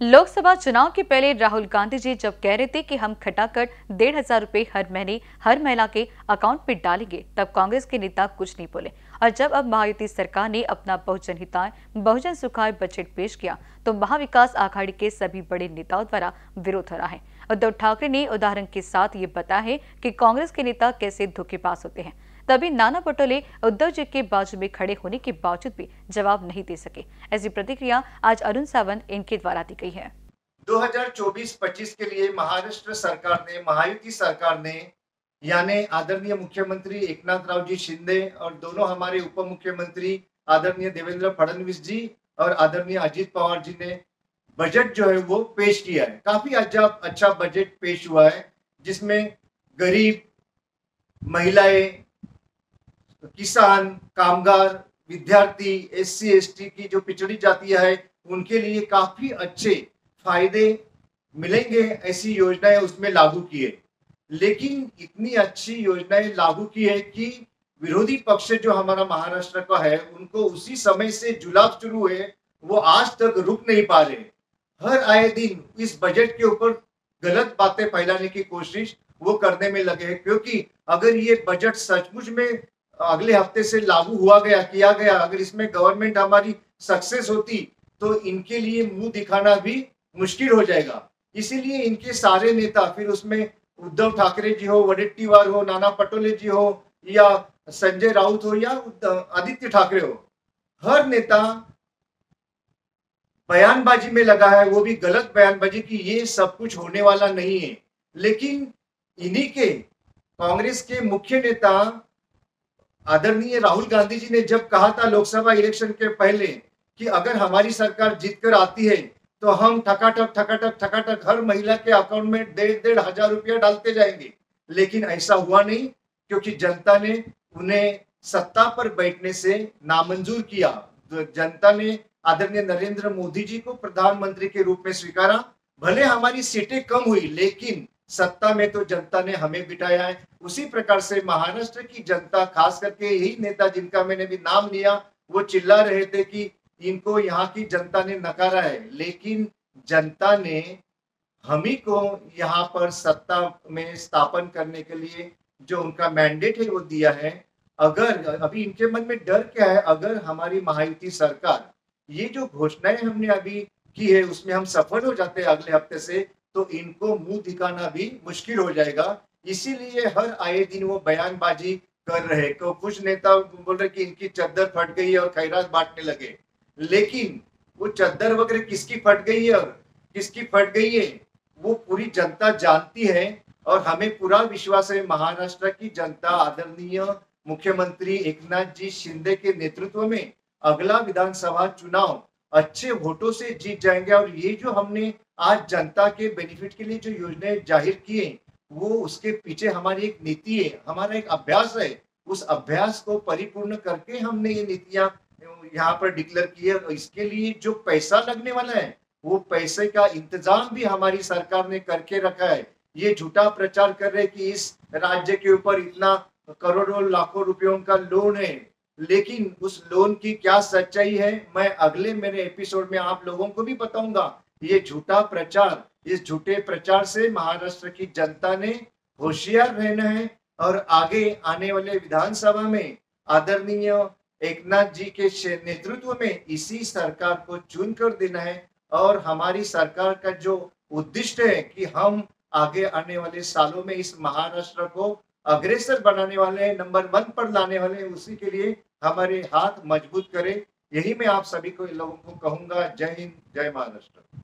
लोकसभा चुनाव के पहले राहुल गांधी जी जब कह रहे थे कि हम खटाकर डेढ़ हज़ार रूपए हर महीने, हर महिला के अकाउंट पे डालेंगे, तब कांग्रेस के नेता कुछ नहीं बोले। और जब अब महायुति सरकार ने अपना बहुजन हिताय, बहुजन सुखाय बजट पेश किया तो महाविकास आघाड़ी के सभी बड़े नेताओं द्वारा विरोध हो रहा है। उद्धव ठाकरे ने उदाहरण के साथ ये बताया है कि कांग्रेस के नेता कैसे धोखेबाज होते हैं। तभी नाना पटोले उद्धव जी के बाजू में खड़े होने के बावजूद भी जवाब नहीं दे सके। ऐसी प्रतिक्रिया आज अरुण सावंत इनके द्वारा दी गई है। 2024-25 के लिए महाराष्ट्र सरकार ने, महायुति सरकार ने यानी आदरणीय मुख्यमंत्री एकनाथ राव जी शिंदे और दोनों हमारे उप मुख्यमंत्री आदरणीय देवेंद्र फडणवीस जी और आदरणीय अजीत पवार जी ने बजट जो है वो पेश किया है। काफ़ी अच्छा अच्छा बजट पेश हुआ है, जिसमें गरीब, महिलाएँ, किसान, कामगार, विद्यार्थी एस सी की जो पिछड़ी जातियाँ है, उनके लिए काफ़ी अच्छे फ़ायदे मिलेंगे, ऐसी योजनाएँ उसमें लागू किए लेकिन इतनी अच्छी योजनाएँ लागू की है कि विरोधी पक्ष जो हमारा महाराष्ट्र का है, उनको उसी समय से जुलाब शुरू हुए, वो आज तक रुक नहीं पा रहे हर आए दिन इस बजट के ऊपर गलत बातें फैलाने की कोशिश वो करने में लगे क्योंकि अगर ये बजट सचमुच में अगले हफ़्ते से लागू हुआ गया, किया गया, अगर इसमें गवर्नमेंट हमारी सक्सेस होती तो इनके लिए मुँह दिखाना भी मुश्किल हो जाएगा। इसीलिए इनके सारे नेता, फिर उसमें उद्धव ठाकरे जी हो वडेट्टीवार हो, नाना पटोले जी हो, या संजय राउत हो, या आदित्य ठाकरे हो, हर नेता बयानबाजी में लगा है, वो भी गलत बयानबाजी की ये सब कुछ होने वाला नहीं है। लेकिन इन्हीं के, कांग्रेस के मुख्य नेता आदरणीय राहुल गांधी जी ने जब कहा था लोकसभा इलेक्शन के पहले कि अगर हमारी सरकार जीतकर आती है तो हम ठकाठक ठकाठक ठकाठक हर महिला के अकाउंट में डेढ़ डेढ़ हज़ार रुपया डालते जाएँगे। लेकिन ऐसा हुआ नहीं, क्योंकि जनता ने उन्हें सत्ता पर बैठने से नामंजूर किया। तो जनता ने आदरणीय नरेंद्र मोदी जी को प्रधानमंत्री के रूप में स्वीकारा। भले हमारी सीटें कम हुई, लेकिन सत्ता में तो जनता ने हमें बिठाया है। उसी प्रकार से महाराष्ट्र की जनता, खास करके यही नेता जिनका मैंने भी नाम लिया, वो चिल्ला रहे थे कि इनको यहाँ की जनता ने नकारा है, लेकिन जनता ने हम ही को यहाँ पर सत्ता में स्थापन करने के लिए जो उनका मैंडेट है वो दिया है। अगर, अभी इनके मन में डर क्या है? अगर हमारी महायुति सरकार ये जो घोषणाएँ हमने अभी की है, उसमें हम सफल हो जाते हैं अगले हफ़्ते से तो इनको मुँह दिखाना भी मुश्किल हो जाएगा। इसीलिए हर आए दिन वो बयानबाजी कर रहे तो कुछ नेता बोल रहे कि इनकी चद्दर फट गई और खैरात बांटने लगे। लेकिन वो चद्दर वगैरह किसकी फट गई है और किसकी फट गई है, वो पूरी जनता जानती है और हमें पूरा विश्वास है महाराष्ट्र की जनता आदरणीय मुख्यमंत्री एकनाथ जी शिंदे के नेतृत्व में अगला विधानसभा चुनाव अच्छे वोटों से जीत जाएँगे और ये जो हमने आज जनता के बेनिफिट के लिए जो योजनाएँ ज़ाहिर किए, वो उसके पीछे हमारी एक नीति है, हमारा एक अभ्यास है। उस अभ्यास को परिपूर्ण करके हमने ये नीतियाँ यहाँ पर डिक्लेयर की है इसके लिए जो पैसा लगने वाला है, वो पैसे का इंतज़ाम भी हमारी सरकार ने करके रखा है। ये झूठा प्रचार कर रहे कि इस राज्य के ऊपर इतना करोड़ों लाखों रुपयों का लोन है। लेकिन उस लोन की क्या सच्चाई है, मैं अगले मेरे एपिसोड में आप लोगों को भी बताऊँगा। ये झूठा प्रचार, इस झूठे प्रचार से महाराष्ट्र की जनता ने होशियार रहना है, और आगे आने वाले विधानसभा में आदरणीय एकनाथ जी के नेतृत्व में इसी सरकार को चुन कर देना है और हमारी सरकार का जो उद्दिष्ट है कि हम आगे आने वाले सालों में इस महाराष्ट्र को अग्रेसर बनाने वाले नंबर वन पर लाने वाले उसी के लिए हमारे हाथ मज़बूत करें। यही मैं आप सभी को लोगों को कहूँगा, जय हिंद, जय महाराष्ट्र।